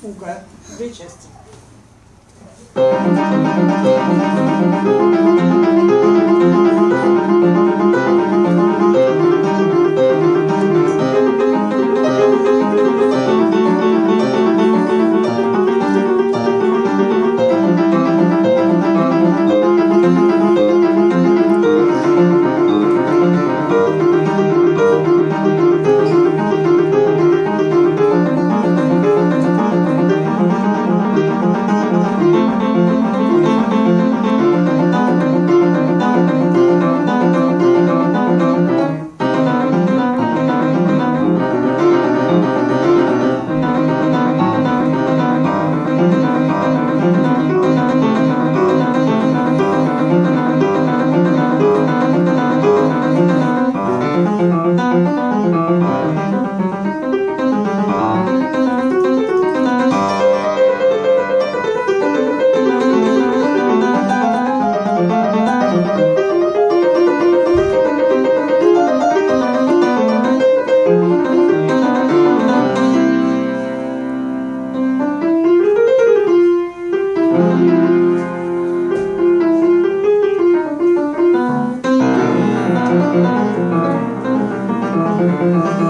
Фуга. Две части. Música